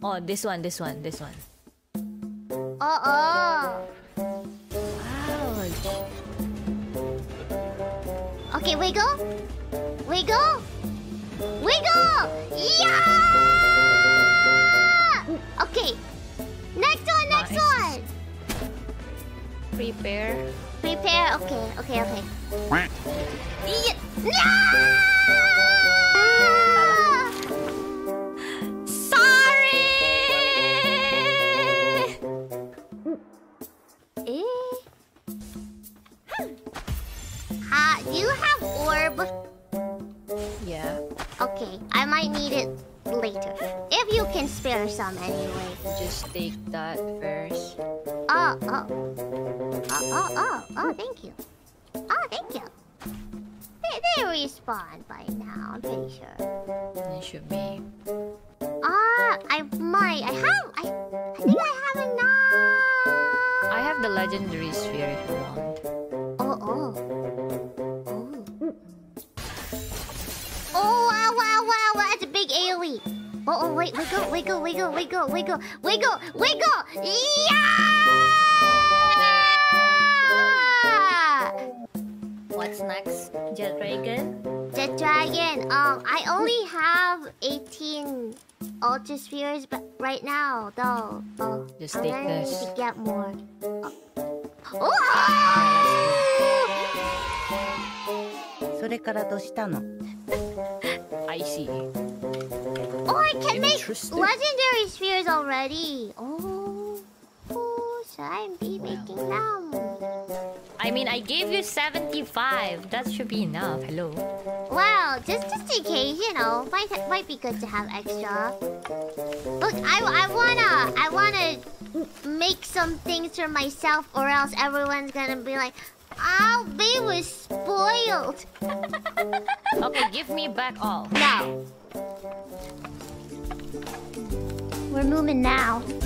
Oh, this one, this one, this one. Oh, oh. Ouch. Okay, wiggle. Wiggle. Wiggle! Yeah! Okay. Next one, next Nice. one. Prepare. Prepare. Okay, okay, okay. Yeah. No! Do you have orb? Yeah. Okay, I might need it later. If you can spare some anyway. Just take that first. Oh, oh. Oh, oh, oh, oh, thank you. Oh, thank you. They, they respawn by now, I'm pretty sure. It should be. Ah, I might. I have. I, I think I have enough. I have the legendary sphere if you want. Oh. Oh. oily. Oh, oh, wait, wiggle, wiggle, wiggle, wiggle, wiggle, wiggle, wiggle! Yeah! What's next? Jetragon? Jet Dragon. Um, I only have 18 Ultra Spheres but right now, though. Oh, Just I'm gonna this. need to get more. Oh! oh! それからどうしたの I see. Oh, I can make legendary spheres already. Oh, oh should I be making them? I mean, I gave you 75. That should be enough. Hello. Well, just just in case, you know, might might be good to have extra. Look, I I wanna I wanna make some things for myself, or else everyone's gonna be like, "Oh, they was spoiled." Okay, give me back all. No. We're moving now.